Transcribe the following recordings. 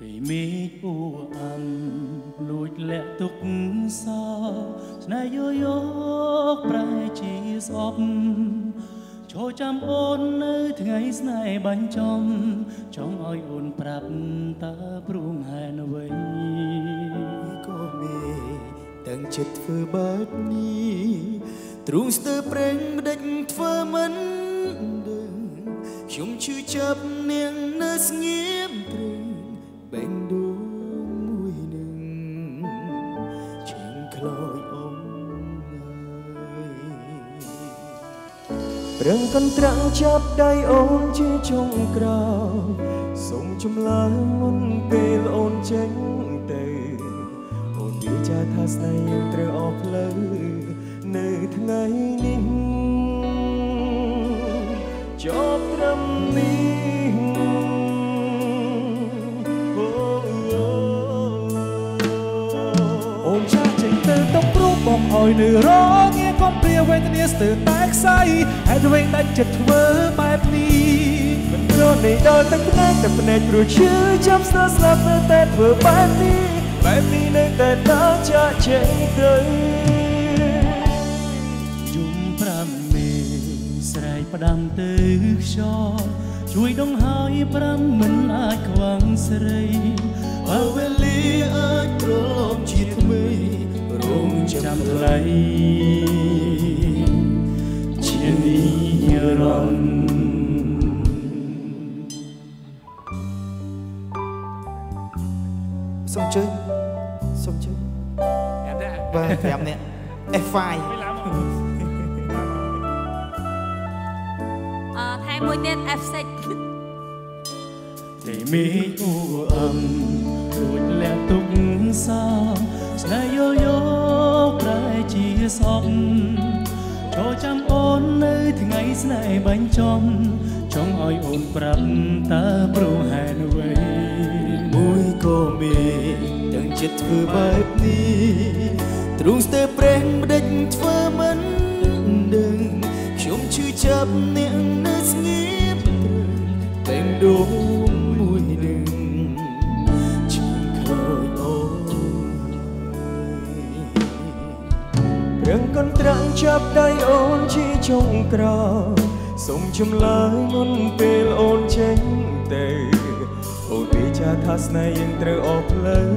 មេឃអួអាំលួចលាក់ទុកសោស្នេហ៍យោយកប្រែជាស្អប់ចូលចាំអូននៅថ្ងៃស្នេហ៍បាញ់ចំចង់ឲ្យអូនប្រាប់តើព្រួងហេតុអ្វីក៏មេទាំងចិត្តធ្វើបែបនេះទ្រូងស្ទើរព្រេងម្ដេចធ្វើមិនដឹងខ្ញុំឈឺចាប់នាងនៅស្ងៀម ខ្លោចអងប្រឹងកន្ត្រាំងចាប់ដៃអូនជាចុងក្រោយសូមចម្លើយមុនពេលអូនចេញទៅអូននិយាយថាស្នេហ៍យើងត្រូវអស់ផ្លូវនៅថ្ងៃ បងអោយនៅរងាកុំព្រាវេទនាស្ទើរតែខ្សែហេតុអ្វីដាច់ចិត្តធ្វើបែបនេះមិនព្រោះនៃដល់ទឹកភ្នែកទឹកភ្នែកព្រោះឈឺចាំស្នាស្លាប់នៅតែធ្វើបែបនេះបែបនេះនៅតែដល់ចាក់ចេញទៅស្រែកផ្ដាំទៅខ្យល់ជួយដងហើយប្រាំមិនអាចខ្វាំងស្រីបើវេលា ងចាំថ្លៃជានិរន្តរសូមជើញសូមជើញបាទ5នាក់ F5 មួយទៀត F6 តែ មេអ៊ូអឹមរួចលាក់ទុកសោស្នេហ៍យល់យកប្រែជាសពចូលចាំអូននៅថ្ងៃស្នេហ៍បាញ់ចំចង់ឲ្យអូនប្រាប់តើព្រោះហេតុអ្វីមួយក៏មានទាំងចិត្តធ្វើបែបនេះទ្រូងស្ទើរប្រេះម្ដេចធ្វើមិនដឹងខ្ញុំឈឺចាប់អ្នកនៅ ចាប់ដៃអូនជាចុងក្រោយសូមចម្លើយមុនពេលអូនចេញទៅអូននិយាយថាស្នេហ៍យើងត្រូវអស់ផ្លូវ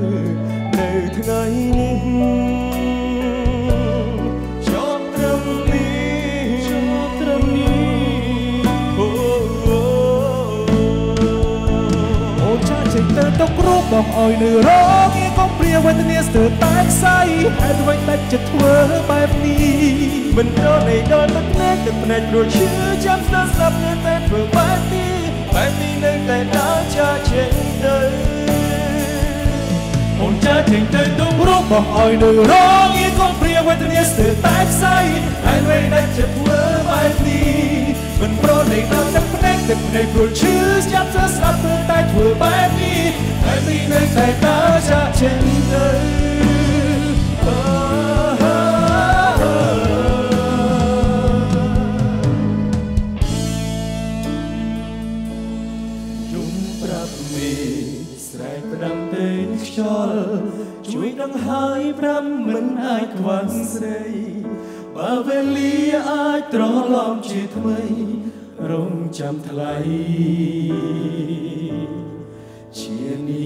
នៅថ្ងៃនេះ ទុករូបបងអើយនៅរងាកុំព្រាវេទនាស្ទើរតែខ្សែហេតុអ្វីដាច់ចិត្តធ្វើបែបនេះមិនប្រណីដល់ទឹកភ្នែកទឹកភ្នែករួចឈឺចាំស្ដាប់ស្ដាប់នៅតែធ្វើបែបនេះបែបនេះនៅតែដល់ចាចេញទៅអូនចាចេញទៅទុករូបបងអើយនៅរងាកុំព្រាវេទនាស្ទើរតែខ្សែហេតុអ្វីដាច់ចិត្តធ្វើបែបនេះមិនប្រណីដល់ទឹកភ្នែកទឹកភ្នែករួចឈឺចាំស្ដាប់ស្ដាប់ តែធ្វើបែបនេះតែពីនៅតែតើចាក់ចេញទៅស្រែកផ្ដាំទៅខ្យល់ជួយដងហើយប្រាំមិនអាចខ្វាំងស្រីបើវេលាអាចត្រឡប់ជាថ្មីរងចាំថ្លៃ 千ชี